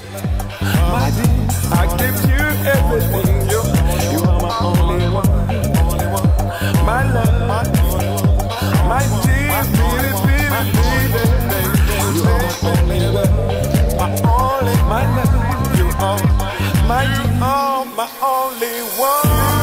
My dear, I give you everything. You, you are my only one, only one. My love, my dear, baby, baby, baby. You are my only one, my only, my love. You are my, oh, my only one.